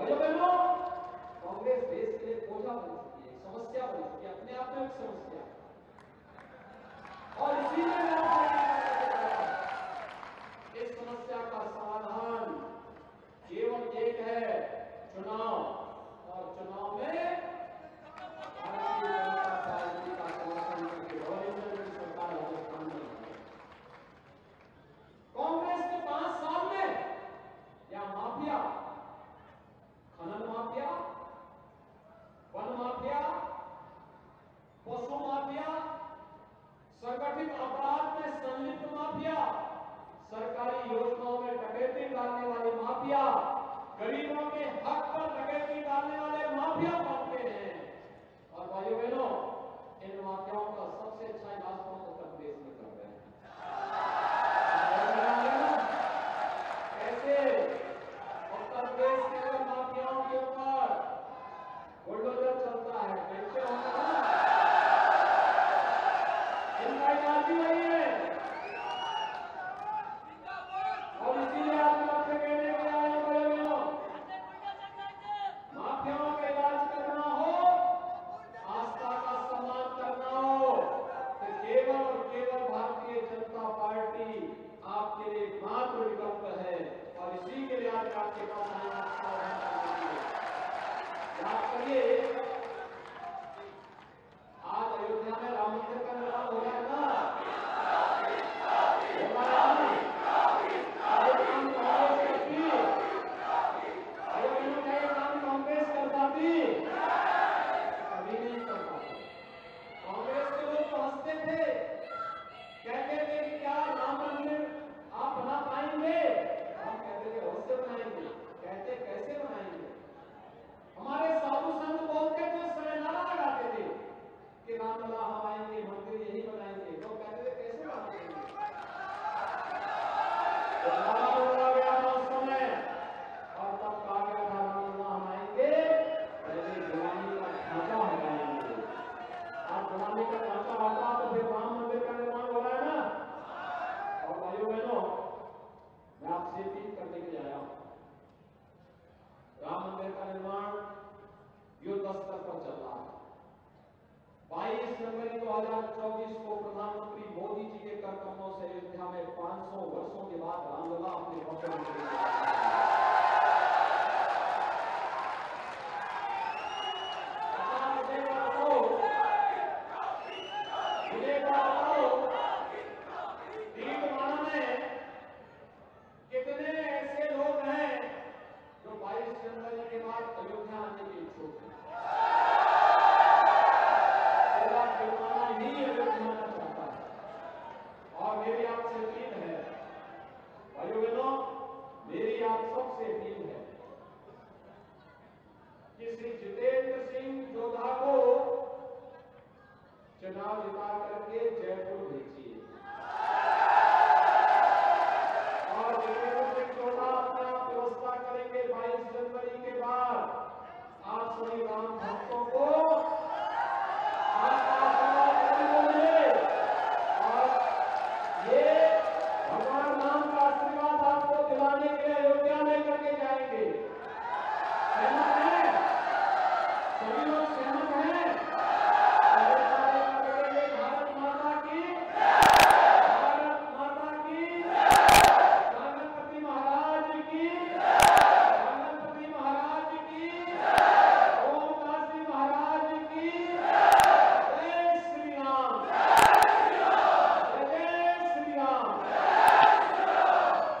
भाइयों बहनों कांग्रेस देश के लिए बोझा बन चुकी है समस्या बन चुकी है, अपने आप में एक समस्या। और इसीलिए इस समस्या का समाधान केवल एक है, चुनाव। और चुनाव में गरीबों के हक पर डकैती डालने वाले माफिया बनते हैं। और भाइयों बहनों इन माफियाओं का सबसे अच्छा इलाज तो कौन उत्तर प्रदेश में कर रहे हैं। कैसे उत्तर प्रदेश के माफियाओं के ऊपर बुल्डोजर चलता है আমাদের Бог spoke a lot मेरी आपसे अपील है। भाइयों बहनों, मेरी आप सबसे अपील है। कि श्री जितेंद्र सिंह जोधा को चुनाव जिता करके जयपुर